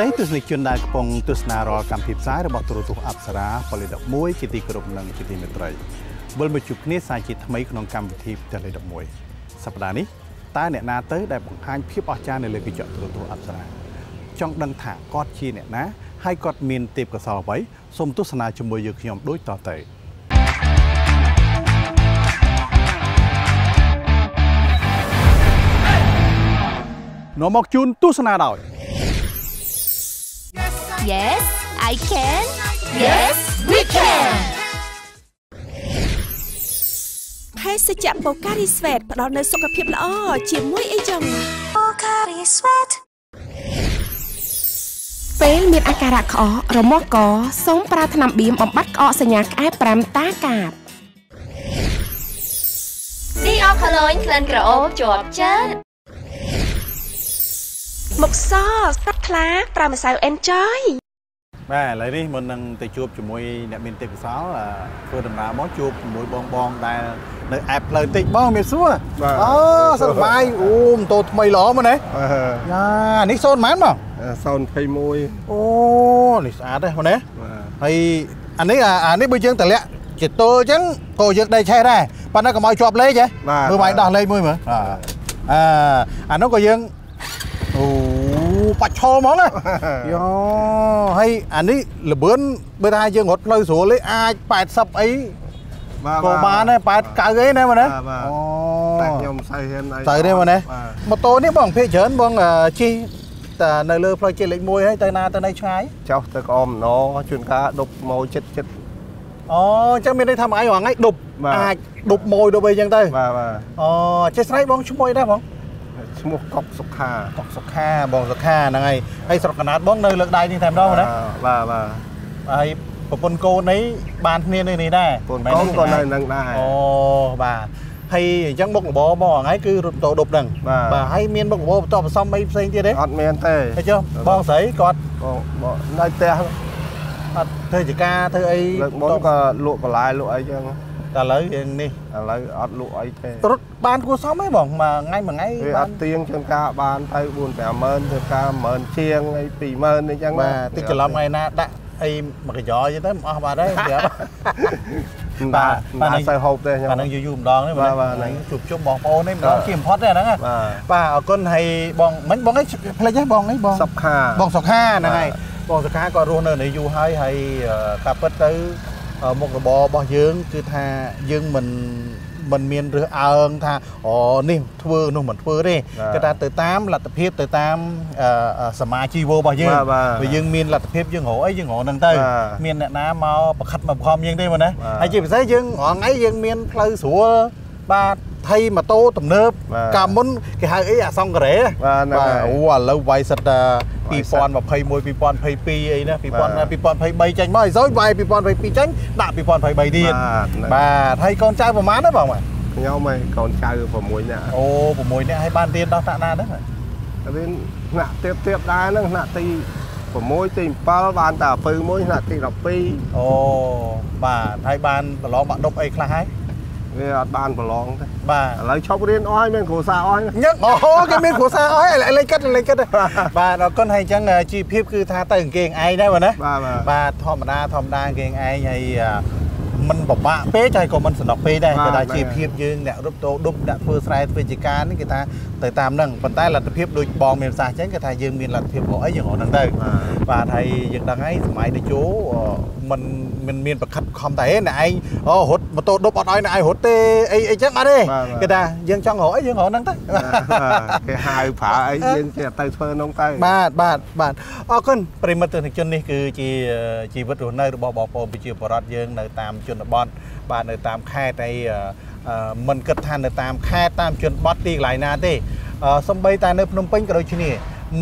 សួស្តីទស្សនិកជនដែលកំពុងទស្សនារាល់កម្មវិធីផ្សាយរបស់ទូរទស្សន៍អប្សរាពលិ11ជាទីគោរពនិងជាទីមេត្រីវិលមកជួបគ្នាសាជាថ្មីក្នុងកម្មវិធីតេឡេ11សប្តាហ៍នេះតើអ្នកណាទៅដែលបង្ហាញភាពអស្ចារ្យនៅលើកញ្ចក់ទូរទស្សន៍អប្សរាចង់ដឹងថាគាត់ជាអ្នកណាហើយគាត់មានទេពកោសល្យអ្វីសូមទស្សនាជាមួយយើងខ្ញុំដូចតទៅនាំមកជូនទស្សនាដោយ Yes, I can. Yes, we can. ភេសជ្ជៈបូការីស្វេតផ្ដល់នូវសុខភាពល្អជាមួយអីចឹង Pocari Sweat. ពេលមានអាការៈក្អករមាស់កសូមប្រើថ្នាំបៀមបំបត្តិក្អកសញ្ញាក្អែ5តាកាបឌីអខឡូនក្លិនក្រអូបជាប់ចិត្ត មុខសស្ដាប់ថ្លាប្រើម្សៅ Enjoy បាទឥឡូវនេះមុននឹងទៅជួបជាមួយអ្នកមានទេពកោសល្យអឺធ្វើដំណើរមកជួបជាមួយបងបងដែលនៅអែបផ្លូវតិចបងមានសួរបាទអូសុខសប្បាយអូម៉ូតូថ្មីល្អមកណាយ៉ានេះសូនប៉ុន្មានបងសោន21អូនេះស្អាតទេបងណាបាទហើយអានេះអាអានេះបើយើងតម្លាក់ជាទល់អញ្ចឹងក៏យើងដេកឆេះដែរប៉ុន្តែកុំឲ្យជាប់លេខហ៎មើលបាយដោះលេខមួយមើលអ่าអាអានោះក៏យើង អូបាច់ឈលហ្មងណាយោហើយអានេះលបឿនបើថាយើងរត់ផ្លូវស្រួលទេអាច80អីបាទក៏បានដែរ80 90អីណាបងណាបាទបាទអូតែខ្ញុំសៅហ៊ានអីទៅទេបងណាបាទម៉ូតូនេះបងភាគច្រើនបងអឺជិះតែនៅលើផ្លូវជាតិលេខ1ហើយទៅណាទៅណីឆ្ងាយចុះទៅក្អមណជួនកាលដប់មកចិត្តចិត្តអូអញ្ចឹងមានន័យថាមួយថ្ងៃរាល់ថ្ងៃដប់បាទអាចដប់មួយដប់អីអញ្ចឹងទៅបាទបាទអូចេះស្រីបងឈ្មោះអីដែរបង ឈ្មោះកុកសុខាកុកសុខាបងសុខាហ្នឹងហើយហើយស្រុកកណាតបងនៅលើកដៃនេះតែម្ដងណាបាទបាទហើយប្រពន្ធកូននេះបានគ្នានៅនេះដែរកូនកូនក៏នៅនឹងដែរអូបាទហើយអញ្ចឹងមុខរបរបងថ្ងៃគឺរត់តោដប់ហ្នឹងបាទបាទហើយមានមុខរបរបន្តបន្សំអីផ្សេងទៀតទេអត់មានទេហើយចុះបងស្រីគាត់បងបងនៅផ្ទះអត់ធ្វើចការធ្វើអីលើកមុនក៏លក់បន្លែលក់អីចឹង តែឥឡូវយើងនេះឥឡូវអត់លក់អីទេរត់បានគួរសមហីបងមួយថ្ងៃមួយថ្ងៃវាអបានត់ទៀងជួនកាលបានទៅ4 5ម៉ឺនជួនកាល10000ជាងអី20000អីចឹងបាទតិចច្រឡំថ្ងៃណាដាក់អីមួយកញ្ចក់អញ្ចឹងទៅមិនអស់បាត់ហើយប្រាប់បាទបាទបាទទៅហូបទេខ្ញុំបាទនឹងយូរយូរម្ដងនេះបាទបាទហ្នឹងជួបជុំបងប្អូននេះម្ដងបាទជាបំផុតទេអាហ្នឹងណាបាទបាទអរគុណហើយបងមិនបងអីផ្លេចហ៎បងអីបងសុខខាបងសុខាហ្នឹងបាទហើយបងសុខាក៏រស់នៅនេះយូរហើយហើយអឺតាមពិតទៅអឺ មុខរបររបស់យើង គឺថាយើងមិនមិនមានរើសអើងថាអូនេះធ្វើនោះមិនធ្វើទេគឺថាទៅតាមលទ្ធភាពទៅតាមអឺអឺសមាជីវរបស់យើងបាទបាទបើយើងមានលទ្ធភាពយើងរកអីយើងរកហ្នឹងទៅបាទមានអ្នកណាមកប្រខិតមកបង្ខំយើងទេបងណាបាទហើយជាពិសេសយើងរាល់ថ្ងៃយើងមានផ្លូវស្រួលបាទ ថៃម៉ូតូទំនើបបាទកាលមុនគេហៅអីអាសង្ការ៉េបាទហ្នឹងហើយអូឥឡូវវាយសិតតែវាយសិត2021 2022អីណាបាទ2023ចេញមកឲ្យសោយវាយ2022ចេញដាក់2023ទៀតបាទហ្នឹងបាទហើយកូនចៅប្រហែលដែរបងបាទខ្ញុំឯងកូនចៅ6នាក់អូ6នាក់ហើយបានទៀនដោះតាក់ណាដែរបាទរៀនថ្នាក់ទៀបទៀបដែរហ្នឹងថ្នាក់ទី6ទី7បានតែអំពើមួយថ្នាក់ទី12អូបាទហើយបានប្រឡងបាក់ដប់អីខ្លះហើយ វាអត់បានប្រឡងទេបាទឥឡូវឈប់រៀនអស់ហើយមានគ្រូសាស្ត្រអស់ហើយញឹកអូគេមានគ្រួសារអស់ហើយលេងគិតលេងគិតបាទអរគុណហើយអញ្ចឹងជីវភាពគឺថាទៅអង្គឯងឯងដែរបងណាបាទបាទបាទធម្មតាធម្មតាអង្គឯងឯងហើយអឺ មិនពិបាកពេកហើយក៏មិនសំណុកពេកដែរបាទគេថាហ្នឹងជីវភាពយើងអ្នករត់តោដប់អ្នកធ្វើស្រែធ្វើជាការនេះគេថាទៅតាមហ្នឹងប៉ុន្តែលទ្ធភាពដូចបងមានប្រសាសន៍អញ្ចឹងគេថាយើងមានលទ្ធភាពរកអីយើងរកហ្នឹងទៅបាទបាទហើយយើងដឹងហើយសម័យតេជោអឺមិនមិនមានប្រខិតខំតែឯងអ្នកឯងអូរត់ម៉ូតូដប់អត់ឲ្យអ្នកឯងរត់ទេអីអីចឹងអត់ទេបាទបាទគេថាយើងចង់រកអីយើងរកហ្នឹងទៅគេហៅប្រើអីយើងចេះទៅធ្វើនោះទៅបាទបាទបាទអរគុណប្រិមិត្តទស្សនិកជននេះគឺជាជីវិតរស់នៅរបស់បងប្អូនប្រជាពលរដ្ឋយើងនៅតាមជនបទបាទនៅតាមខេត្តហើយអឺអឺមិនគិតថានៅតាមខេត្តតាមជនបទទីកន្លែងណាទេអឺសំបីតែនៅភ្នំពេញក៏ដូចគ្នា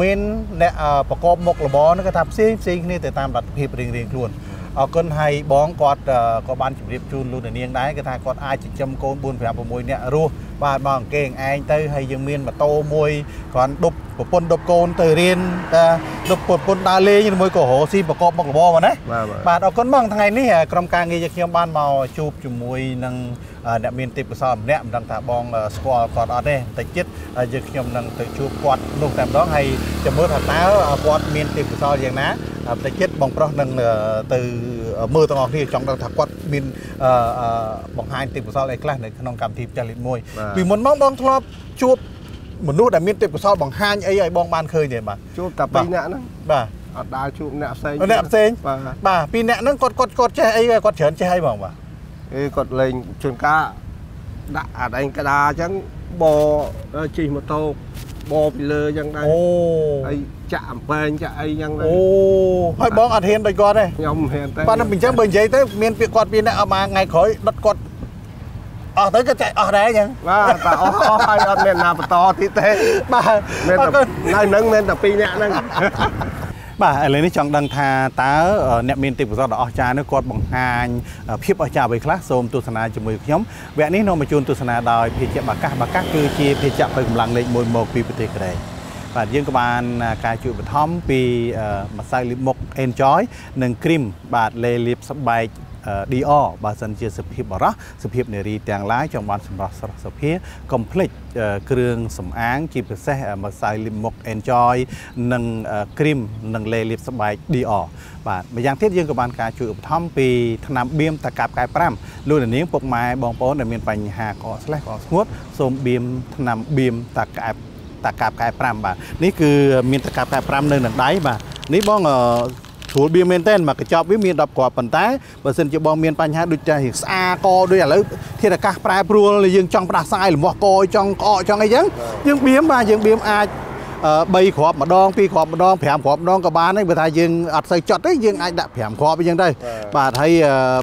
មានអ្នកអឺប្រកបមុខរបរហ្នឹងគេថាផ្សេងផ្សេងគ្នាទៅតាមលទ្ធភាពរៀងៗខ្លួនអរគុណហើយបងគាត់អឺក៏បានជម្រាបជូនលោកអ្នកនាងដែរគេថាគាត់អាចចិញ្ចឹមកូន4 5 6នាក់រស់ បាទបងអង្គេងឯងទៅហើយយើងមានម៉ូតូមួយគ្រាន់ដប់ប្រពន្ធដប់កូនទៅរៀនតែដប់ប្រពន្ធដើរលេងឬមួយក៏រកស៊ីប្រកបមុខរបរមកណាបាទបាទបាទអរគុណបងថ្ងៃនេះក្រុមការងារយើងខ្ញុំបានមកជួបជាមួយនឹងអ្នកមានទេពកោសល្យម្នាក់មិនដឹងថាបងស្គាល់គាត់អត់ទេបន្តិចទៀតយើងខ្ញុំនឹងទៅជួបគាត់នោះតែម្ដងហើយចាំមើលថាតើគាត់មានទេពកោសល្យយ៉ាងណាបន្តិចទៀតបងប្រុសនឹងទៅមើលទាំងអស់គ្នាចង់ដឹងថាគាត់មានបង្ហាញទេពកោសល្យអីខ្លះនៅក្នុងកម្មវិធីចាស់លេខ1ពីមុនមកបងធ្លាប់ជួបមនុស្សដែលមានទេពកោសល្យបង្ហាញអីឲ្យបងបានឃើញទេបាទជួបតែពីរនាក់ហ្នឹងបាទអត់ដើរជួបអ្នកផ្សេងអ្នកផ្សេងបាទបាទពីរអ្នកហ្នឹងគាត់គាត់គាត់ចេះអីគាត់ច្រើនចេះអីបងបាទអេគាត់លេងជួនកាលដាក់អាដែងក្តារអញ្ចឹងបជិះម៉ូតូបពីលើអញ្ចឹងដែរអូហើយចាក់អំពែងចាក់អីអញ្ចឹងដែរអូហើយបងអត់ហ៊ានដូចគាត់ទេខ្ញុំមិនហ៊ានទេប៉ណ្ណឹងអញ្ចឹងបើនិយាយទៅមានពាក្យគាត់ពីរអ្នកអត់មកថ្ងៃក្រោយដុតគាត់ អស់ទៅក៏ចាច់អស់ដែរអញ្ចឹងបាទតែអស់អស់ហើយអត់មានណាបន្តទៀតទេបាទមានអរតែគុណនៅនឹងមានតែពីរនាក់ហ្នឹងបាទឥឡូវនេះចង់ដឹងថាតើអ្នកមានទេពកោសល្យដ៏អស្ចារ្យនោះគាត់បង្ហាញភាពអស្ចារ្យអ្វីខ្លះសូមទស្សនាជាមួយខ្ញុំវគ្គនេះនាំមកជូនទស្សនាដោយភេជ្ជៈបាកាសបាកាសគឺជាភេជ្ជៈបើកម្លាំងលេខ1មកពីប្រទេសកូរ៉េបាទយើងក៏បានការជួយបឋមពីម្សៅលាបមុខ Enjoy និង cream បាទលេលាបស្បែក DR បើសិនជាសុភាពបរោះសុភាពនារីទាំងឡាយចង់បានសម្រស់ស្រស់សុភាកុំភ្លេចគ្រឿងសម្អាង ជាពិសេសម្សៅលាបមុខ Enjoy និង cream និងលេលាបស្បែក DR បាទម្យ៉ាងទៀតយើងក៏បានការជួយឧបត្ថម្ភពីថ្នាំបៀមតកាបកែ5លោកនាងពុកម៉ែបងប្អូនដែលមានបញ្ហាកកស្លេះកកស្ងួតសូមបៀមថ្នាំបៀមតកាបតកាបកែ5បាទនេះគឺមានតកាបកែ5នៅនឹងដៃបាទនេះបង ស្រួលវាមែនតើមកកញ្ចប់វាមាន10គ្រាប់ប៉ុន្តែបើសិនជាបងមានបញ្ហាដូចតែស្អាកដូចឥឡូវធាតុអាកាសប្រែប្រួលយើងចង់ផ្ដាសាយលំោះកចង់ក្អកចង់អីចឹងយើងបៀមបាទយើងបៀមអាច 3គ្រាប់ម្ដង2គ្រាប់ម្ដង5គ្រាប់ម្ដងក៏បានដែរបើថាយើងអត់សូវចត់ទេយើងអាចដាក់5គ្រាប់អីចឹងទៅបាទហើយ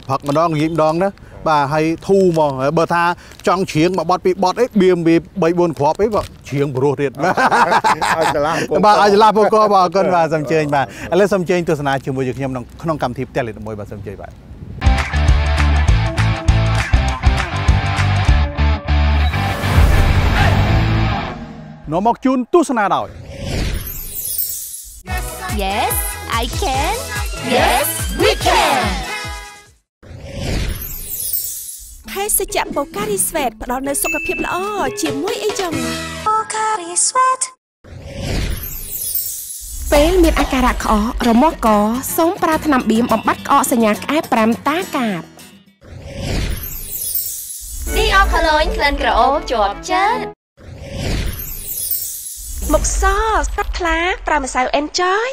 ផឹកម្ដងងាចម្ដងណាបាទហើយធូរមកបើថាចង់ជ្រៀងមួយបត់ពីរបត់អីបៀមវា3 4គ្រាប់អីបាទជ្រៀងព្រោះទៀតបាទឲ្យឆ្លាស់បាទឲ្យឆ្លាស់ពួកគាត់បាទអរគុណបាទសូមអញ្ជើញបាទឥឡូវសូមអញ្ជើញទស្សនាជាមួយយើងខ្ញុំក្នុងក្នុងកម្មវិធីផ្ទះលេខ1បាទសូមអញ្ជើញបាទ នាំមកជូនទស្សនាដោយ Yes I can Yes we can ភេសជ្ជៈបូការីស្វេតផ្ដល់នូវសុខភាពល្អជាមួយអីចឹង Pocari Sweat ពេលមានអាការៈក្អករមាស់កសូមប្រើថ្នាំបៀមបំបត្តិក្អកសញ្ញាក្អែ5តាកាបឌីអូខូឡូនក្លិនក្រអូបជាប់ចិត្ត មុខសស្រាប់ថ្លាប្រើម្សៅ Enjoy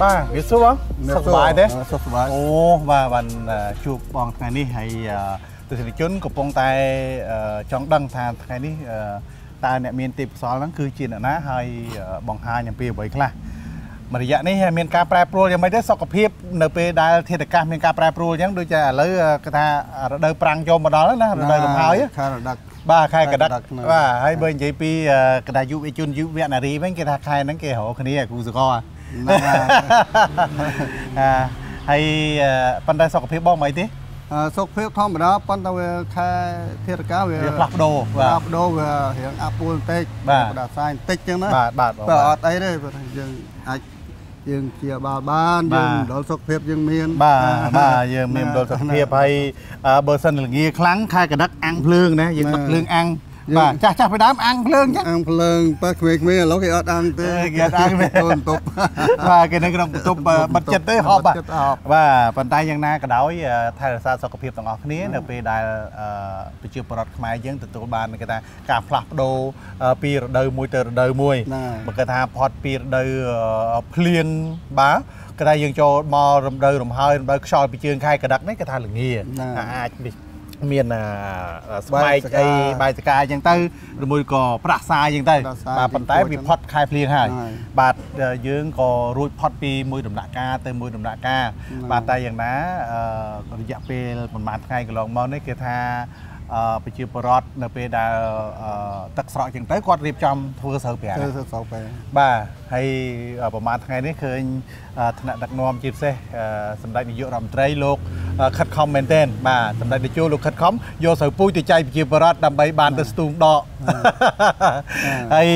បាទវាសួរបងសុខសប្បាយទេសុខសប្បាយអូបាទបានជួបបងថ្ងៃនេះហើយទស្សនិកជនកំពុងតែចង់ដឹងថាថ្ងៃនេះតើអ្នកមានទេពកោសល្យហ្នឹងគឺជាអ្នកណាហើយបង្ហាញអំពីអ្វីខ្លះ មួយរយៈនេះមានការប្រែប្រួលយ៉ាងម៉េចទេសុខភាពនៅពេលដែលធាតុអាកាសមានការប្រែប្រួលអញ្ចឹងដូចជាឥឡូវគេថារដូវប្រាំងចូលមកដល់ណារដូវលំហើយខែរដឹកបាទខែកដិកខែកដឹកហ្នឹងបាទហើយបើនិយាយពីកដាយុវជនយុវនារីវិញគេថាខែហ្នឹងគេរកគ្នាគ្រូសកលហ្នឹងហើយអាហើយប៉ុន្តែសុខភាពបងមិនអីទេអឺសុខភាពធម្មតាប៉ុន្តែវាខែធាតុកាលវាវាផ្លាស់ប្ដូរផ្បាលាទស់ប្ដូរវារៀងអាប់ពួលបន្តិចបាទបដាសាយបន្តិចចឹងណាបាទបាទបងបើបាទអត់អីទេបើយើងអាច យើងជាបាលបានបាទយើងដល់សុខភាពយើងមានបាទបាទយើងមានមណ្ឌលសុខភាពហើយអឺបើសិនល្ងាខ្លាំងខែកដឹកអាំងភ្លើងណាយើងដឹកភ្លើងអាំង បាទចាស់ចាស់ពីដើមអាំងភ្លើងចឹងអាំងភ្លើងបើក្មេងៗឥឡូវគេអត់អាំងទេអឺគេអត់អាំងទេទូនតុបបាទគេនៅក្នុងបន្ទប់បិទចិត្តទេហប់បិបាទទចិត្តហប់បាទប៉ុន្តែយ៉ាងណាក៏ដោយថែរក្សាសុខភាពទាំងអស់គ្នានៅពេលដែលអឺប្រជាពលរដ្ឋខ្មែរយើងទទួលបានគេថាការផ្លាស់ប្ដូរអឺពីរដូវមួយទៅរដូវមួយណាបើគេថាផុតពីរដូវអឺភ្លៀងបាទគេថាយើងចូលមករំដៅរំហើយរំដៅខ្យល់ពីជើងខែកដឹកនេះគេថាល្ងាណាអាច មានអាស្បែកបាយសកាអីបាយសកាអញ្ចឹងទៅឬមួយក៏ប្រាក់សាយអញ្ចឹងទៅប្រាក់សាយបាទប៉ុន្តែទីវាខួចផុតខែភ្លៀងហើយហើយបាទយើងក៏រួចផុតពីមួយដំណាក់កាលទៅមួយដំណាក់កាលណាបាទតែយ៉ាងណាអឺរយៈពេលប្រហែលថ្ងៃកន្លងមកនេះគេថាអអឺប្រជាពលរដ្ឋនៅពេលដែលអឺទឹកស្រកចឹងទៅគាត់រៀបចំធ្វើស្រូវប្រាំងទៅទៅសោកបែបាទហើយអឺប្រហែលថ្ងៃនេះឃើញអឺ ថ្នាក់ដឹកនាំជាពិសេសអឺសម្ដេចនាយករដ្ឋមន្ត្រីលោកអឺខិតខំមែនទែនបាទសម្ដេចនាយកលោកខិតខំយកស្រូវពូជទៅចែកប្រជាពលរដ្ឋដើម្បីបានទៅស្ទូងដកហើយ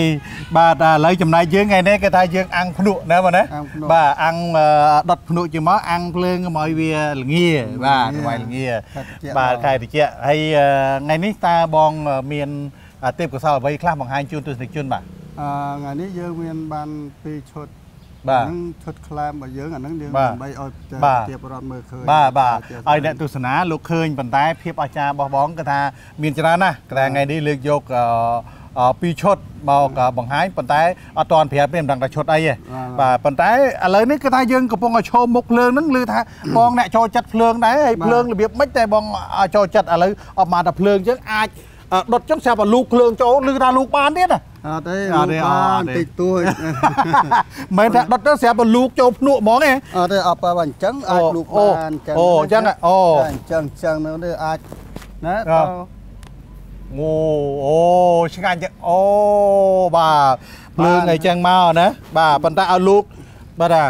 បាទឥឡូវចំណែកយើងថ្ងៃនេះគេថាយើងអាំងភ្នក់ណាបងណាអាំងភ្នក់បាទអាំងអឺដុតភ្នក់ជាមកអាំងភ្លើងកុំឲ្យវាល្ងាបាទកុំឲ្យល្ងាបាទខែតិចហើយអឺថ្ងៃនេះតើបងមានទេពកោសលអ្វីខ្លះបង្ហាញជូនទស្សនិកជនបាទអឺថ្ងៃនេះយើងមានបានពីរឈុត បាទហ្នឹងឈុតក្លែមរបស់យើងអាហ្នឹងយើងបាទដើម្បីឲ្យបាទជាបរដ្ឋមើលឃើញបាទបាទជាឲ្យអ្នកទស្សនាលោកឃើញប៉ុន្តែភាពអស្ចារ្យរបស់បងគឺថាមានច្រើនណាស់គឺថាថ្ងៃនេះលើកយកអឺអឺពីរឈុតមកបង្ហាញប៉ុន្តែអត់ទាន់ប្រាប់ទេមិនដឹងថាឈុតអីទេបាទប៉ុន្តែឥឡូវនេះគឺថាយើងកំពុងឲ្យឈោមមុខភ្លើងហ្នឹងឮថាបងអ្នកចូលចិត្តភ្លើងដែរហើយភ្លើងរបៀបម៉េចតែបងឲ្យចូលចិត្តឥឡូវអត់មកតែភ្លើងចឹងអាចអឺ ដុតចឹងស្រាប់តែលូកភ្លើងចូលឮថាលូកបានទៀតណាអត់ទេអត់ទេលោកបានអត់ទេតិចតួចមិនថាដុតទៅស្រាប់តែលូកចូលភ្នក់ហ្មងឯងអត់ទេអត់បើអញ្ចឹងអាចលូកអូបានអញ្ចឹងអូអញ្ចឹងហ៎អូអញ្ចឹងអញ្ចឹងនោះទេអាចណាអ่าតអូអូឆ្ងាញ់ចឹងអូបាទភ្លើងអីចឹងមកណាបាទប៉ុន្តែឲ្យលូកបាទតា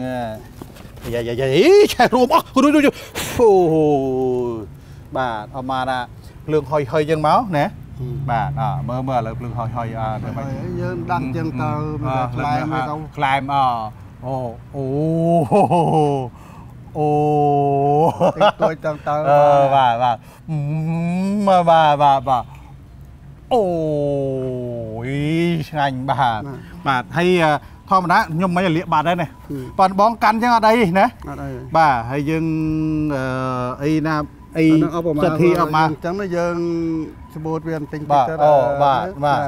ណែយ៉ាយ៉ាយ៉ាអីឆេះរួមអស់រួចរួចអូបាទអត់មកថា ភ្លើងហុយហុយចឹងមកណាបាទអមើលមើលឥឡូវភ្លើងហុយហុយអើទៅមិនហើយយើងដាក់អញ្ចឹងទៅវាខ្លែងវាទៅខ្លែមអអូអូអូតិចតួចទៅទៅអឺបាទបាទអឺបាទបាទបាទបាទអូយឆ្ងាញ់បាទបាទហើយអឺធម្មតាខ្ញុំមិនឲ្យលាកបាត់ដែរណាប៉ុន្តែបងកាន់ចឹងអត់អីណាអត់អីបាទហើយយើងអឺអីណា អីអាហ្នឹងអបមាសិទ្ធិអបមាអញ្ចឹងណាយើងស្បូតវាបន្តិចបាទទៅអូបាទបាទណា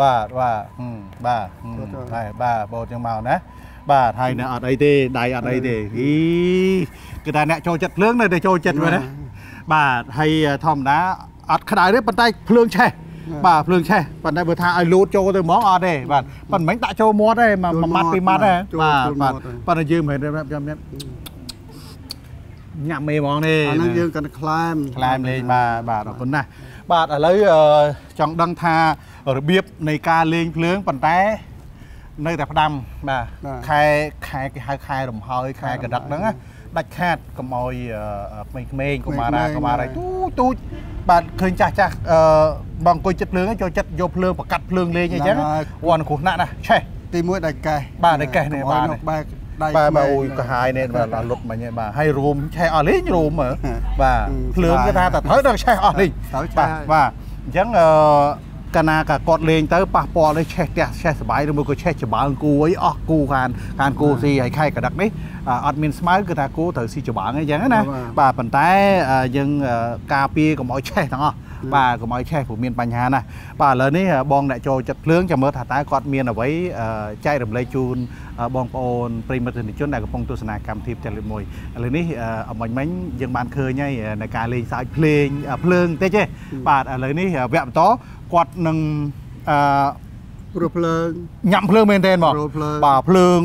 បាទបាទហឹមបាទហឹមទៅទៅហើយបាទបោតចឹងមកណាបាទហើយនៅអត់អីទេដៃអត់អីទេអីគឺថាអ្នកចូលចិត្តភ្លើងនៅតែចូលចិត្តវាណាបាទហើយធម្មតាអត់ក្តៅទេប៉ុន្តែភ្លើងឆេះបាទភ្លើងឆេះប៉ុន្តែបើថាឲ្យលូតចូលទៅហ្មងអត់ទេបាទប៉ុន្តែមិនដាក់ចូលមាត់ទេមួយមួយម៉ាត់ពីរម៉ាត់ទេបាទបាទប៉ុន្តែយើងមិនមែនចាំ ញ៉ាំញ៉ាំមេហ្មងទេអាហ្នឹងយើងកាន់តែខ្លែមខ្លែមលេងបាទបាទអរគុណណាស់បាទឥឡូវអឺចង់ដឹងថារបៀបនៃការលេងភ្លើងប៉ុន្តែនៅតែផ្ដាំបាទខែខែគេហៅខែរំហើយខែកដឹកហ្នឹងណាដាច់ខាតកុំឲ្យអឺក្មេងៗកុមារាកុមារីទូចទូចបាទឃើញចាស់ចាស់អឺបងអង្គុយចិត្តភ្លើងចូលចិត្តយកភ្លើងប្រកាត់ភ្លើងលេងអីចឹងវ៉ាន់គ្រោះថ្នាក់ណាឆេះទី1ដៃកេះបាទដៃកេះនេះកុំឲ្យបាទនោះបែកដៃ បាទបាទក្មេងអូយកាហាយនេះបាទលុតមិញហ្នឹងបាទហើយរួមឆេះអស់លេងរួមមើលបាទអឺភ្លើងគេថាតែត្រូវដល់ឆេះអស់លេងត្រូវឆេះបាទបាទអញ្ចឹងអឺកាលណាក៏គាត់លេងទៅប៉ះពាល់ឲ្យឆេះផ្ទះឆេះសបាយឬមួយក៏ឆេះច្បើងគូអីអស់គូខានខានគូស៊ីហើយខែកដឹកនេះអឺអត់មានស្មៅគឺថាគូត្រូវស៊ីច្បើងអីចឹងណាបាទប៉ុន្តែអឺយើងអឺការពារកុំឲ្យឆេះទាំងអស់ បាទកុំឲ្យឆេះព្រោះមានបញ្ហាណាស់បាទឥឡូវនេះបងអ្នកចូលចិត្តភ្លើងចាំមើលថាតើគាត់មានអ្វីអឺចែករំលែកជូនអឺបងប្អូនប្រិយមិត្តទស្សនិកជនដែលកំពុងទស្សនាកម្មវិធីផ្ទះលេខ1ឥឡូវនេះអឺអមិញមិញយើងបានឃើញហើយនៅការលេងសើចភ្លេងអឺភ្លើងតិចទេបាទឥឡូវនេះវគ្គបន្តគាត់នឹងអឺ ព្រោះភ្លើងញ៉ាំភ្លើងមែនទែនបងព្រោះភ្លើងបាទភ្លើង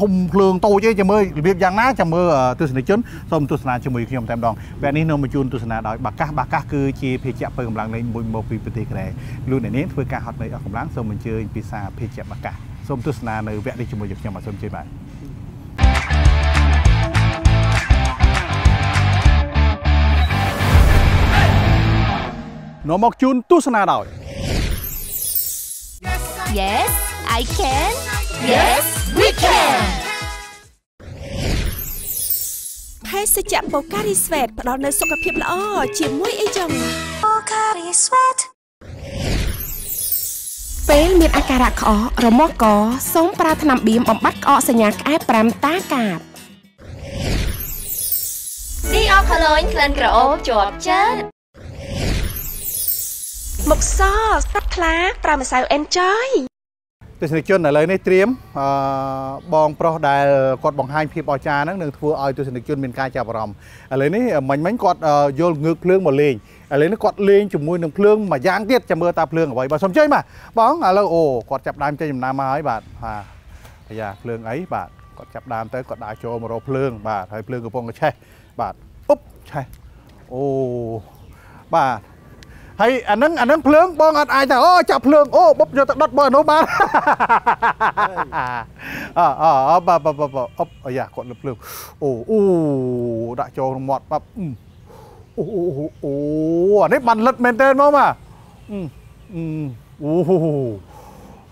ធំភ្លើងតូចទេចាំមើលរបៀបយ៉ាងណាចាំមើលអឺទស្សនិកជនសូមទស្សនាជាមួយខ្ញុំតែម្ដងវគ្គនេះនាំមកជូនទស្សនាដោយបាកាសបាកាសគឺជាភេជ្ជៈពើកម្លាំងលេងមួយមកពីប្រទេសកូរ៉េលោកអ្នកនាងធ្វើការហត់នឿយអស់កម្លាំងសូមអញ្ជើញពិសាភេជ្ជៈបាកាសសូមទស្សនានៅវគ្គនេះជាមួយខ្ញុំបាទសូមអញ្ជើញបាទនាំមកជូនទស្សនាដោយ Yes I can Yes we can ភេសជ្ជៈបូការីស្វេតផ្ដល់នូវសុខភាពល្អជាមួយអីចឹង Pocari Sweat ពេលមានអាការៈក្អករមាស់កសូមប្រើថ្នាំបៀមបំបត្តិក្អកសញ្ញាក្អែ5តាកាបឌីអូខូឡូនក្លិនក្រអូបជាប់ចិត្ត មុខសស្ដាប់ថ្លាប្រើម្សៅ Enjoy ទស្សនិកជនឥឡូវនេះត្រៀមអឺបងប្រុសដែលគាត់បង្ហាញភាពអស្ចារ្យហ្នឹងនឹងធ្វើឲ្យទស្សនិកជនមានការចាប់អារម្មណ៍ឥឡូវនេះមិញមិញគាត់អឺយកងើកភ្លើងមកលេងឥឡូវនេះគាត់លេងជាមួយនឹងភ្លើងមួយយ៉ាងទៀតចាំមើលតើភ្លើងអ្វីបាទសូមជើញបាទបងឥឡូវអូគាត់ចាប់ដើមចេញចំណាំមកហើយបាទហាអាយ៉ាភ្លើងអីបាទគាត់ចាប់ដើមទៅគាត់ដើរចូលមករកភ្លើងបាទហើយភ្លើងកំពុងតែឆេះបាទអ៊ុបឆេះអូបាទ ហើយអាហ្នឹងអាហ្នឹងភ្លើងបងអត់អាចថាអូចាប់ភ្លើងអូបុបយកទៅដុតបងអានោះបានអអអបាទបាទបាទអប់អាយ៉ាគាត់លើភ្លើងអូអូដាក់ចូលក្នុងមាត់បាប់អឺអូអូអូអូអានេះបានលិតមែនតើមកមកអឺអឺអូ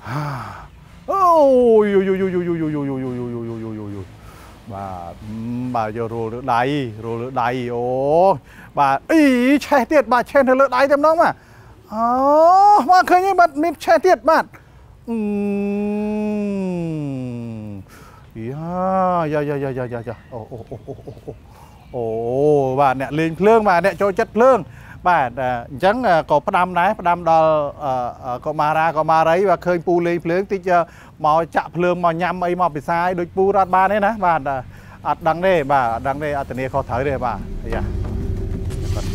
ហាអូយូយូយូយូយូយូយូយូយូយូយូយូយូយូយូបាទ បាទយករោលលើដៃរោលលើដៃអូបាទអីឆេះទៀតបាទឆេះនៅលើដៃតែម្ដងបាទអូមកឃើញទេបាទមានឆេះទៀតបាទអឺយ៉ាយ៉ាយ៉ាយ៉ាយ៉ាយ៉ាអូអូអូអូអូអូបាទអ្នកលេងភ្លើងបាទអ្នកចូលចិត្តភ្លើងបាទអញ្ចឹងក៏ផ្ដាំដែរផ្ដាំដល់កុមារាកុមារីបាទឃើញពូលេងភ្លើងតិចមកចាក់ភ្លើងមកញ៉ាំអីមកពិសាយដូចពូរត់បានទេណាបាទ អត់ដឹងទេបាទអត់ដឹងទេអត្តនីខុសត្រូវទេបាទយ៉ាគាត់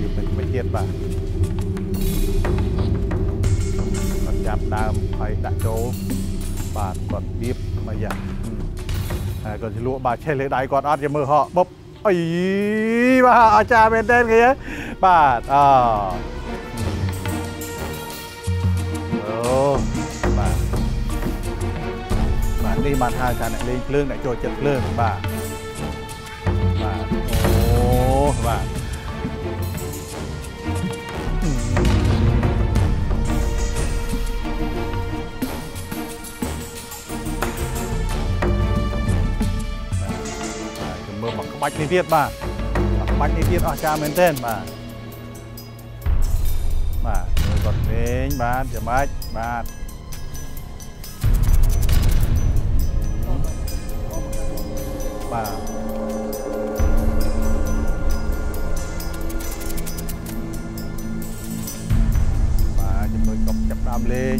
យូរពេញពេញទៀតបាទគាត់ចាប់ដើមហើយដាក់ចូលបាទគាត់ទៀបមកយ៉ាហើយគាត់ឆ្លក់បាទឆេះលើដៃគាត់អត់យកមើលហកបុបអីបាទអាចារ្យមែនតើគេបាទអអូបាទបាទនេះបានហៅថាអ្នកលេងភ្លើងអ្នកចូលចិត្តភ្លើងបាទបាទ mua và mơ các bách đi viết mà bằng các bách đi viết ở cha mến tên mà mà rồi còn đến bán giờ bách bán mà តាមលេង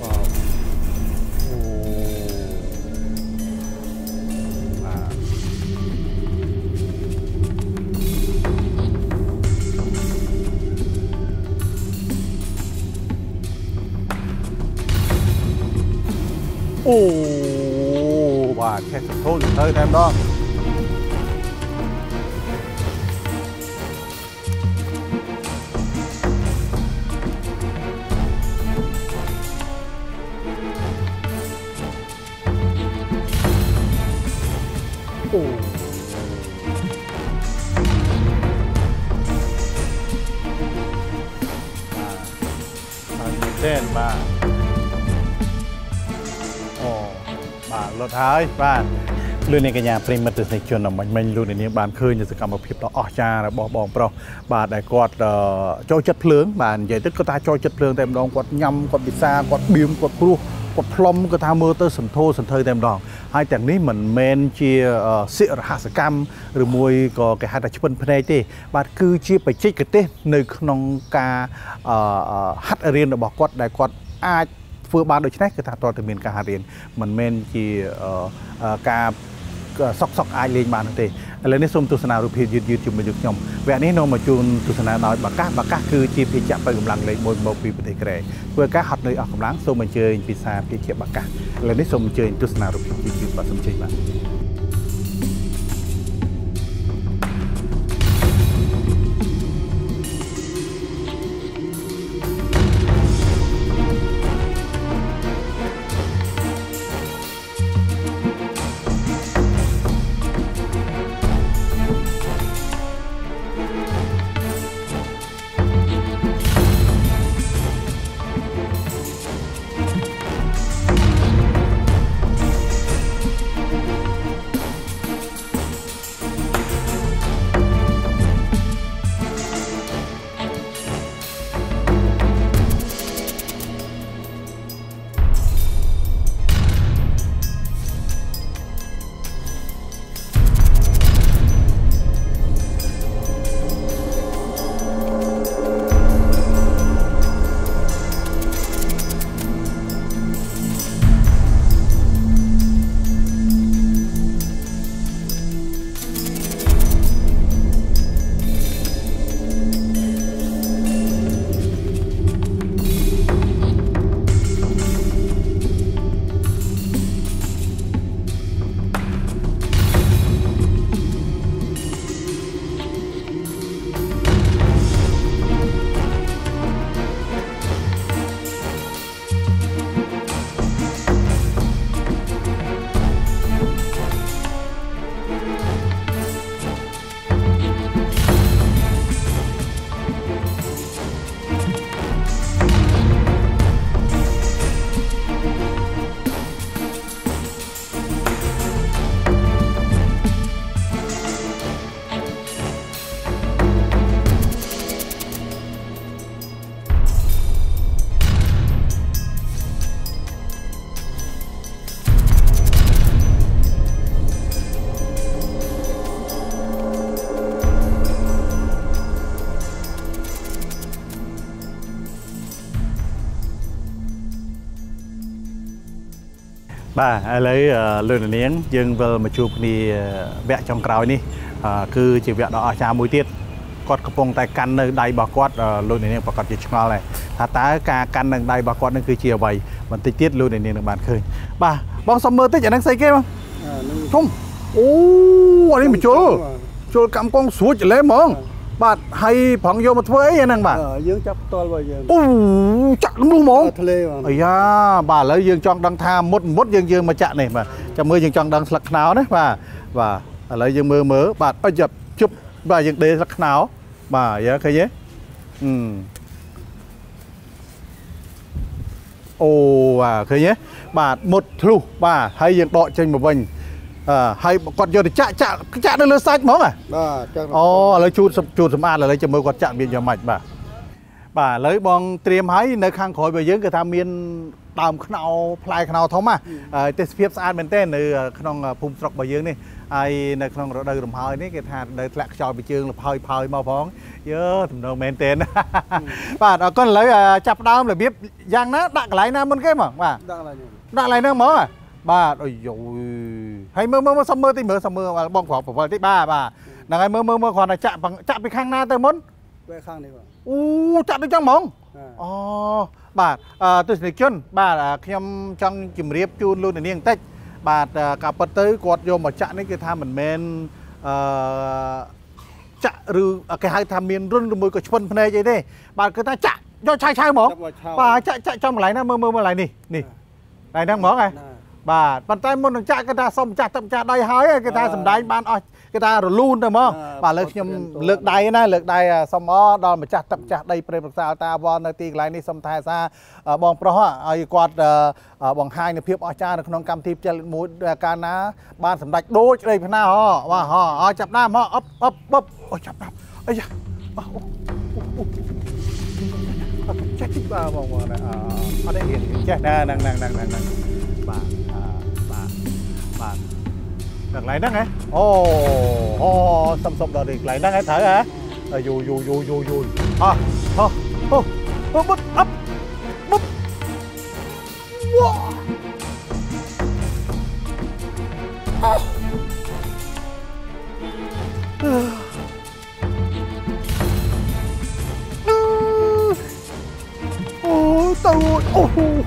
បាទអូបាទអូបាទខេតធូលទៅតែម្ដង បាទហើយមែនទេបាទអូបាទលត់ហើយបាទលោកនាងកញ្ញាប្រិមិត្តទស្សនិកជនអំបញ្ញមិញលោកនាងបានឃើញនូវសកម្មភាពដ៏អស្ចារ្យរបស់បងប្រុសបាទដែលគាត់អឺចូលចិត្តភ្លើងបាទនិយាយទៅគាត់ថាចូលចិត្តភ្លើងតែម្ដងគាត់ញ៉ាំគាត់ពិសាគាត់បៀមគាត់ព្រោះ គាត់ផ្លុំគាត់ថាមើលទៅសន្ធោសន្ធើតែម្ដងហើយទាំងនេះមិនមែនជាអឺសិរហសកម្មឬមួយក៏គេហៅថាឆ្ពិនភ្នែកទេ បាទគឺជាបច្ចេកទេសនៅក្នុងការអឺអឺហាត់រៀនរបស់គាត់ដែលគាត់អាចធ្វើបានដូច្នេះគឺថាតើតើមានការហាត់រៀនមិនមែនជាអឺអឺការ សុកសុកអាចលេងបាននោះទេឥឡូវនេះសូមទស្សនារូបភាពយឺតយឺតជាមួយនឹងខ្ញុំវគ្គនេះនាំមកជូនទស្សនាដោយបាកាសបាកាសគឺជាភាគៈបើកម្លាំងលេខ1មកពីប្រទេសក្រែធ្វើការហត់នឿយអស់កម្លាំងសូមអញ្ជើញពិសាភាគៈបាកាសឥឡូវនេះសូមអញ្ជើញទស្សនារូបភាពយឺតយឺតបាទសូមអញ្ជើញបាទ បាទឥឡូវអឺលោកនាង យើងវិលមកជួបគ្នាវគ្គចុងក្រោយនេះអឺគឺជាវគ្គដ៏អស្ចារ្យមួយទៀតគាត់កំពុងតែកាន់នៅដៃរបស់គាត់អឺលោកនាងប្រកាសជាឆ្ងល់ដែរថាតើការកាន់នៅដៃរបស់គាត់នឹងគឺជាអ្វីបន្តិចទៀតលោកនាងនឹងបានឃើញបាទបងសុំមើលតិចអាហ្នឹងស្អីគេបងអានឹងធំអូអានេះបញ្ជុលជុលកម្មកងស្រួចចលែហ្មង បាទហើយប្រងយកមកធ្វើអីអាហ្នឹងបាទអឺយើងចាប់ផ្ទាល់របស់យើងអូចាក់នោះហ្មងអត់ធ្លេបងអាយ៉ាបាទឥឡូវយើងចង់ដឹងថាមុតមុតយើងយើងមកចាក់នេះបាទចាំមើលយើងចង់ដឹងស្លឹកខ្នោណាបាទបាទឥឡូវយើងមើលមើលបាទអុយជប់ជប់បាទយើងដេស្លឹកខ្នោបាទយ៉ាឃើញទេអឺអូបាទឃើញទេបាទមុតធ្លុះបាទហើយយើងដកចេញមកវិញអឺ ហើយគាត់យកទៅចាក់ចាក់ចាក់នៅលើសាច់ហ្មងហ៎បាទចាក់អូឥឡូវជូតជូតសម្អាតឥឡូវចាំមើលគាត់ចាក់មានយ៉ាងម៉េចបាទបាទឥឡូវបងត្រៀមហើយនៅខាងក្រោយរបស់យើងគឺថាមានដើមខ្នោផ្លែខ្នោធំណាហើយទេសភាពស្អាតមែនទែននៅក្នុងភូមិស្រុករបស់យើងនេះហើយនៅក្នុងរដូវរំហើយនេះគេថារដូវធ្លាក់ខ្យល់ពីជើងលផើយផើយមកផងយើទំនងមែនទែនបាទអរគុណឥឡូវចាប់ផ្ដើមរបៀបយ៉ាងណាដាក់កន្លែងណាមុនគេហ្មងបាទដាក់ឡើងនេះដាក់កន្លែងហ្នឹងហ្មងហ៎ បាទអុយយហើយមើលមើលមើលសុំមើលតិចមើលសុំមើលបងប្រុសប្រវល់តិចបាទបាទហ្នឹងហើយមើលមើលមើលគ្រាន់តែចាក់បង្ចាក់ពីខាងណាទៅមុនវែកខាងនេះបងអូចាក់ទៅចឹងហ្មងអាអូបាទអឺទស្សនិកជនបាទអាខ្ញុំចង់ជម្រាបជូនលោកអ្នកនាងបន្តិចបាទអឺការពិតទៅគាត់យកមកចាក់នេះគឺថាមិនមែនអឺចាក់ឬគេហៅថាមានរុនឬមួយក៏ឆ្ពិនភ្នែកអីទេបាទគឺថាចាក់យកឆៅឆៅហ្មងចាប់មកឆោបាទចាក់ចាក់ចំកន្លែងណាមើលមើលមើលកន្លែងនេះនេះកន្លែងហ្នឹងហ្មងហ៎ណា បាទប៉ុន្តែមុននឹងចាក់គេថាសុំចាស់ទឹកម្ចាស់ដៃហើយគេថាសំដែងបានអស់គេថារលូនទៅហ្មងបាទឥឡូវខ្ញុំលើកដៃណាលើកដៃសុំអដល់ម្ចាស់ទឹកម្ចាស់ដីព្រៃប្រសាលតាវ៉ននៅទីកន្លែងនេះសុំថែសារបងប្រុសឲ្យគាត់បង្ហាញនូវភាពអស្ចារ្យនៅក្នុងកម្មវិធីផ្ទាល់មួយកាលណា បានសម្ដេចដូចដីភ្នាហ៎បាទហ៎ចាប់ដើមហ៎អឹបអឹបបឹបអូចាប់ដើមអាយ៉ាចេះតិចបាទបងបងអត់ទេចេះណាហ្នឹងហ្នឹងហ្នឹងហ្នឹងបាទ កន្លែងហ្នឹងហ៎អូអូសុំសុំដល់ទីកន្លែងហ្នឹងហ៎ត្រូវហ៎យូយូយូយូយូអោះអូអូ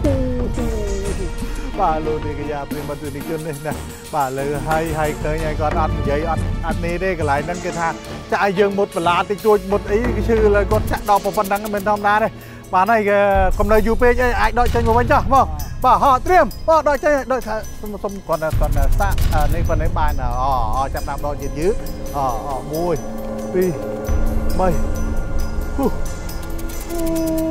អូ បុតអប់បុតវ៉ាអូទៅអូបាទលោកនេះកញ្ញាប្រិមត្តទស្សនិកជននេះណាបាទលើហើយហើយឃើញហើយគាត់អត់និយាយអត់អត់នេះទេកន្លែងហ្នឹងគេថាចាក់ឲ្យយើងមុតបន្លាតិចជួយមុតអីគេឈឺលើគាត់ចាក់ដល់ប៉ុណ្ណឹងមិនធម្មតាទេបាទហើយកុំនៅយូរពេកអីអាចដកចេញមកវិញចុះមកបាទហោត្រៀមបាទដកចេញដកថាសុំសុំគាត់គាត់សាក់នេះគាត់នេះបានអូអូចាប់តាមដកយឺតយឺតអូអូ1 2 3ហ៊ូ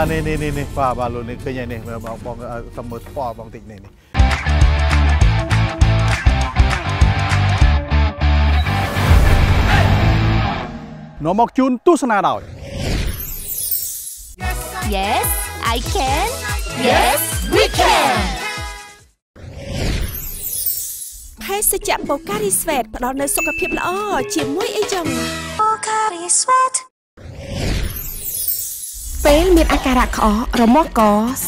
បាទបាទនេះនេះនេះនេះបាទបាទលោកនេះឃើញហើយនេះបងបងសុំមើលស្ពណ៌បងតិចនេះនេះនាំមកជូនទស្សនាដោយ Yes I can Yes we can ភេសជ្ជៈបូការីស្វេតផ្ដល់នូវសុខភាពល្អជាមួយអីចឹង Pocari Sweat ពេលមានអាការៈក្អករមាស់ក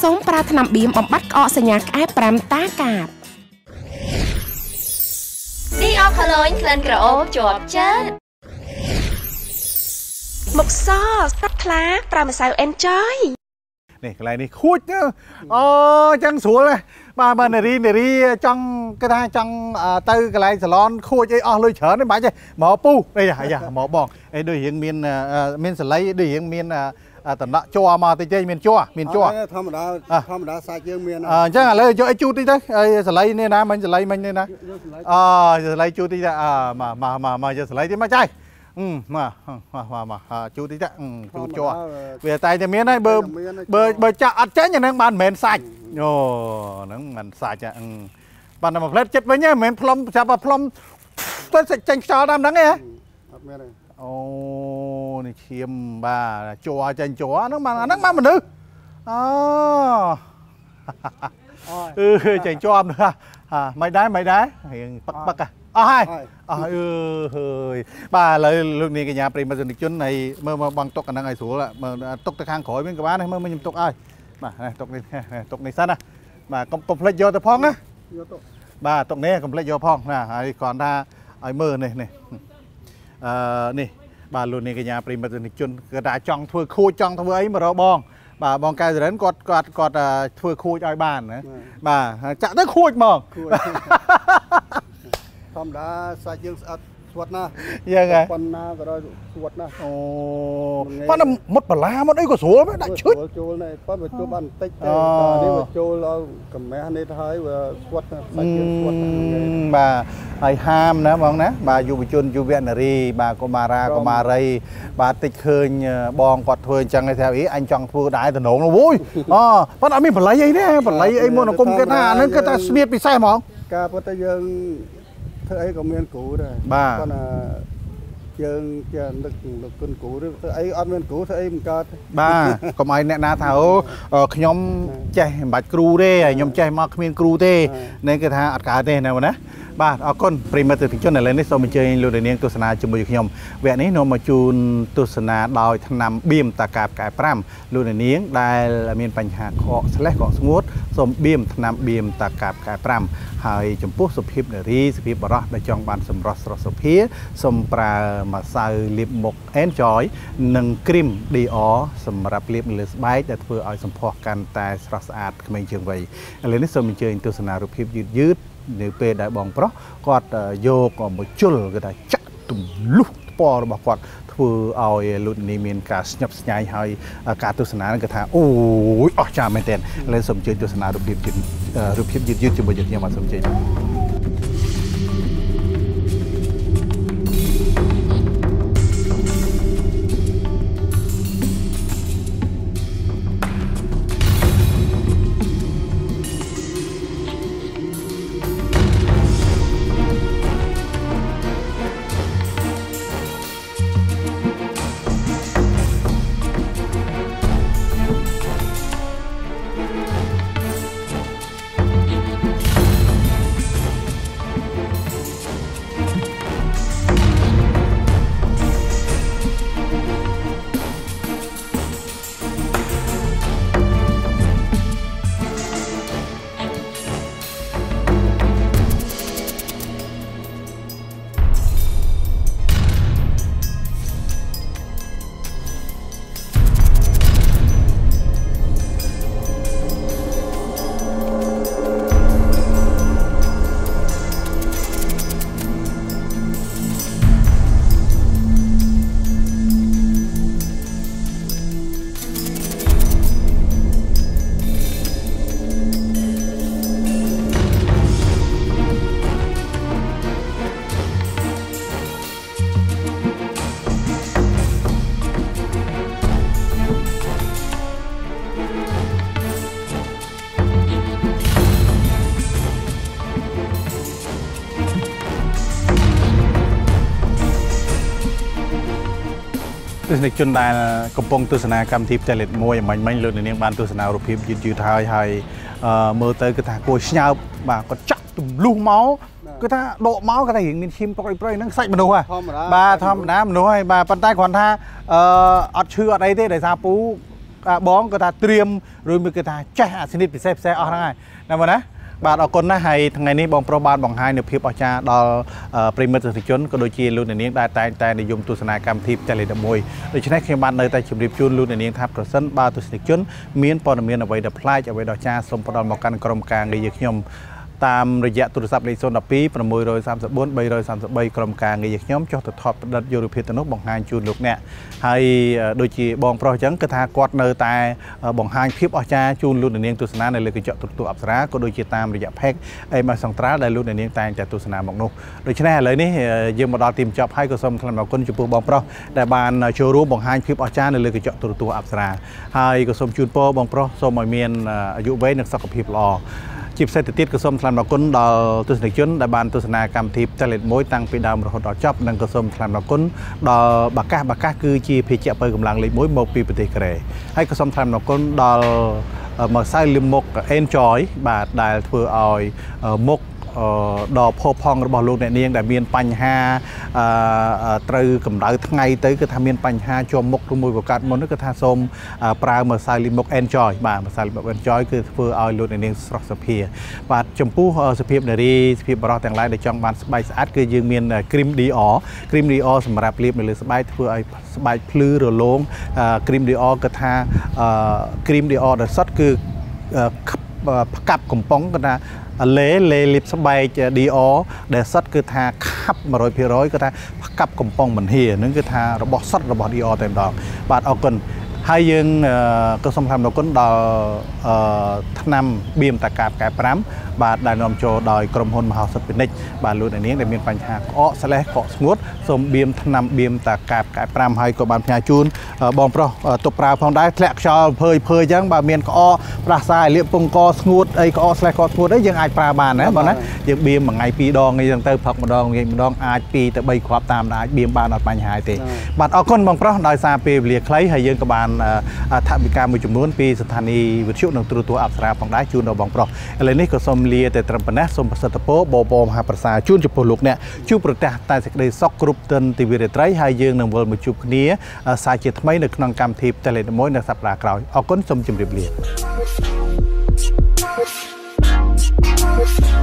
សូមប្រើថ្នាំបៀមបំបត្តិក្អកសញ្ញាក្អែ5តាកាបឌីអូខូឡូនក្លិនក្រអូបជាប់ចិត្តមុខសស្រាប់ថ្លាប្រើម្សៅ Enjoy នេះកន្លែងនេះខួចទៅអូចឹងស្រួលហ៎បាទបើនារីនារីចង់គេថាចង់អឺទៅកន្លែងសាឡនខួចអីអស់លុយច្រើនទេបាច់ទេមកពូអីអាយ៉ាមកបងអីដូចរៀងមានអឺមានសលៃដូចរៀងមានអឺ តំណក់ជ័រមកតិចទេមានជ័រមានជ័រអត់ទេធម្មតាអ่ะធម្មតាសាច់យើងមានអញ្ចឹងឥឡូវយកអីជូតតិចទៅអីសលៃនេះណាមិញសលៃមិញនេះណាយកសម្លាញ់អសលៃជូតតិចទៅអមកមកមកមកយកសលៃតិចមកចាយអឺមកមកមកមកជូតតិចទៅអឺជូតជ័រវាតែតែមានហើយបើបើបើចាក់អត់ចេញអាហ្នឹងបានមិនមែនសាច់អូហ្នឹងមិនសាច់អឺបានតែមកផ្លែតចិត្តវិញហ្នឹងមិនមែនផ្លុំចាប់តែផ្លុំទៅសាច់ចេញខ្យល់តាមហ្នឹងឯងអត់មានទេ អូនេះឈាមបាទជ័រចេញជ័រហ្នឹងបានអាហ្នឹងបានមនុស្សអូអើយអឺចេញជាប់ nữa à mày đái mày đái hiện bắc bắc à អស់ហើយហើយអស់ហើយអឺហើយបាទឥឡូវលោកនាងកញ្ញាប្រិយមិត្តជនជនហើយមើលមើលបងទុកអាហ្នឹងឲ្យស្រួលមើលទុកទៅខាងក្រោយវិញក៏បានដែរមើលមើលខ្ញុំទុកឲ្យបាទនេះទុកនេះទុកនេះសិនណាបាទកុំកុំភ្លេចយកទៅផងណាយកទៅបាទទុកនេះកុំភ្លេចយកផងណាហើយគ្រាន់ថាឲ្យមើលនេះនេះ អឺនេះបាទលោកនាងកញ្ញាប្រិយមិត្តជនគាត់ថាចង់ធ្វើខូចចង់ធ្វើអីមករកបង បាទបងកៅសរិនគាត់គាត់គាត់អឺធ្វើខូចឲ្យបានណាបាទហើយចាក់ទៅខូចហ្មងគួរធម្មតាសាច់យើងស្អិត ស្វិតណាស់យ៉ាងហ៎ប៉ុណ្ណាក៏ដោយស្វិតណាស់អូថ្ងៃប៉ុន្តែមុតបលាមុតអីក៏ស្រួលមែនដាក់ឈឹកចូលចូលនេះប៉ុន្តែចូលបានបន្តិចអូទេតនេះវាចូលឲ្យកំមេះនេះទៅហើយវាស្វិតណាស់សាច់យើងស្វិតណាស់ថ្ងៃនេះបាទហើយហាមណាបងណាបាទយុវជនយុវនារី បាទកុមារាកុមារី បាទតិចឃើញបងគាត់ធ្វើអញ្ចឹងឯថាអីអញចង់ធ្វើដែរតំណងនោះអូយអូប៉ុន្តែអត់មានបល័យអីទេបល័យអីមុនអង្គមគេថាអាហ្នឹងគេថាស្មៀតពិសេសហ្មងការពិតទៅយើង ធ្វើអីក៏មានគ្រូដែរបាទប៉ុន្តែយើងជានឹកនឹកគុណគ្រូឬធ្វើអីអត់មានគ្រូធ្វើអីមិនកើតទេបាទកុំឲ្យអ្នកណាថាអូអឺខ្ញុំចេះមិនបាច់គ្រូទេហើយខ្ញុំចេះមកគ្មានគ្រូទេនេះគេថាអត់កើតទេណាបងណាបាទអរគុណប្រិមត្តទស្សនិកជនឥឡូវនេះសូមអញ្ជើញលោកនាងទស្សនាជាមួយខ្ញុំវគ្គនេះនាំមកជូនទស្សនាដោយថ្នាំបៀមតាកាបកែ5លោកនាងដែលមានបញ្ហាខកស្លេះកកស្ងួតសូមបៀមថ្នាំបៀមតាកាបកែ5ហើយចំពោះសុភាពនារីសុភាពបរោះដែលចង់បានសម្រស់ស្រស់សុភាសូមប្រើម្សៅលាបមុខ Enjoy និងគ្រីម Dior សម្រាប់លាបលើស្បែកដែលធ្វើឲ្យសម្ផស្សកាន់តែស្រស់ស្អាតក្មេងជាងវ័យឥឡូវនេះសូមអញ្ជើញទស្សនារូបភាពយឺតយឺតៗ នៅពេលដែលបងប្រុសគាត់យកមកជុលគេថាចាក់ទម្លុះថ្ពណ៌របស់គាត់ធ្វើឲ្យលោកនេះមានការស្ញប់ស្ញែងហើយការទស្សនានឹងគេថាអូយអស្ចារ្យមែនទែនឥឡូវសូមអញ្ជើញទស្សនារូបភាពយឺតរូបភាពយឺតយឺតៗជាមួយយើងខ្ញុំបាទសូមអញ្ជើញ និកជនដែលកំពុងទស្សនាកម្មវិធីផ្ទះលេខ1អំញ្ញមិញលោកនាងបានទស្សនារូបភាពយឺតយឺតៗហើយហើយអឺមើលទៅគឺថាគួរឆ្ញើបបាទគាត់ចាក់ទម្លុះមកគឺថាដកមកគាត់ថារៀងមានឈាមប្រៃប្រៃហ្នឹងសាច់មនុស្សហ่ะធម្មតាបាទធម្មតាមនុស្សហើយបាទប៉ុន្តែគ្រាន់ថាអឺអត់ឈឺអត់អីទេដោយសារពូអាបងគាត់ថាត្រៀមឬមួយគឺថាចេះអាសនិតពិសេសពិសេសអស់ហ្នឹងហើយណាបងណា បាទអរគុណណាស់ហើយថ្ងៃនេះបងប្រុសបានបង្ហាញនូវភាពអស្ចារ្យដល់អឺប្រិមិត្តទស្សនិកជនក៏ដូចជាលោកអ្នកនាងដែលតែងតែនិយមទស្សនាកម្មវិធីផ្ទះលេខ11ដូច្នេះខ្ញុំបាននៅតែជម្រាបជូនលោកអ្នកនាងថាប្រសិនបើទស្សនិកជនមានព័ត៌មានអ្វីដែលប្លែកអ្វីដែលអស្ចារ្យសូមផ្ដល់មកកាន់ក្រុមការងារយើងខ្ញុំ តាមរយៈទូរស័ព្ទលេខ012 634 333ក្រុមការងារខ្ញុំចុះទៅថតផ្តិតយករូបភាពទៅនោះបង្ហាញជូនលោកអ្នកហើយអឺដូចជាបងប្រុសអញ្ចឹងគឺថាគាត់នៅតែអឺបង្ហាញភាពអស្ចារ្យជូនលោកអ្នកនាងទស្សនានៅលើកញ្ចក់ទូរទស្សន៍អប្សរាក៏ដូចជាតាមរយៈ Pack អេម៉ាសង្ត្រាល់ដែលលោកអ្នកនាងតែងតែទស្សនាមកនោះដូច្នេះឥឡូវនេះអឺយើងមកដល់ទីបញ្ចប់ហើយក៏សូមថ្លែងអរគុណចំពោះបងប្រុសដែលបានចូលរួមបង្ហាញភាពអស្ចារ្យនៅលើកញ្ចក់ទូរទស្សន៍អប្សរាហើយក៏សូមជូនពរបងប្រុសសូមឲ្យមានអឺអាយុវែងនិងសុខភាពល្អ ជាពិសេសទៅទៀតក៏សូមថ្លែងអំណរគុណដល់ទស្សនិកជនដែលបានទស្សនាកម្មវិធី Talent 1តាំងពីដើមរហូតដល់ចប់និងក៏សូមថ្លែងអំណរគុណដល់បាកាសបាកាសគឺជាភេជ្ជៈបើកម្លាំងលេខ1មកពីប្រទេសកូរ៉េហើយក៏សូមថ្លែងអំណរគុណដល់មកសៅលឹមមុខ Enjoy បាទដែលធ្វើឲ្យមុខ ដល់ផោផង់របស់លោកអ្នកនាងដែលមានបញ្ហាត្រូវកម្ដៅថ្ងៃទៅគឺថាមានបញ្ហាជាប់មុខឬមួយប្រកាសមុនគឺថាសូមប្រើម្សៅលីមុខ Enjoy បាទម្សៅលីមុខ Enjoy គឺធ្វើឲ្យលោកអ្នកនាងស្រស់សភាបាទចំពោះសភាពនារីសភាពបរោះទាំងឡាយដែលចង់បានស្បែកស្អាតគឺយើងមាន cream Dior cream Dior សម្រាប់លាបនៅលើស្បែកធ្វើឲ្យស្បែកភ្លឺរលោង cream Dior គឺថា cream Dior ដែលសុទ្ធគឺផ្កាប់កំប៉ុងគឺថា លេលេលៀបស្បែក Dior ដែលសិតគឺថាខាប់100%គឺថាផ្កាប់កំប៉ុងមិនហៀនឹងគឺថារបស់សិតរបស់ Dior តែម្ដងបាទអរគុណហើយយើងក៏សូមថ្លែងអរគុណដល់ថ្នាំបៀមតាកាបកែ5បាទដែលនាំចូលដោយក្រុមហ៊ុនមហោសិទ្ធពិនិចបាទលោកអ្នកនាងដែលមានបញ្ហាក្អកស្លេះក្អកស្ងួតសូមបៀមថ្នាំបៀមតាកាបកែ5ហើយក៏បានផ្ញើជូនបងប្រុសទុកប្រើផងដែរធ្លាក់ខ្យល់ភើយភើយអញ្ចឹងបើមានក្អកប្រះសាយលាបពងកស្ងួតអីក្អកស្លេះក្អកស្ងួតអីយើងអាចប្រើបានណាបងណាយើងបៀមមួយថ្ងៃពីរដងអីចឹងទៅផឹកម្ដងងាយម្ដងអាច2ទៅ3គ្រាប់តាមអាចបៀមបានអត់បញ្ហាទេបាទអរគុណបងប្រុសដោយសារពេលវេលាខ្លីហើយយើងក៏បានថវិកាមួយចំនួនពីស្ថានីយ៍វិទ្យុនិងទូរទស្សន៍អប្សរាផងដែរជូនដល់បងប្រុសឥឡូវនេះក៏សូមលាតែត្រឹមប៉ុណ្ណេះសូមប្រសិទ្ធពរបងប្អូនមហាប្រសាជូនចំពោះលោកអ្នកជួបប្រទះតែសេចក្តីសុខគ្រប់ទិនទីវិរិត្រីហើយយើងនឹងវិលមកជួបគ្នាសាជាថ្មីនៅក្នុងកម្មវិធីផ្ទះលេខ1នៅសប្តាហ៍ក្រោយអរគុណសូមជម្រាបលា Thank you.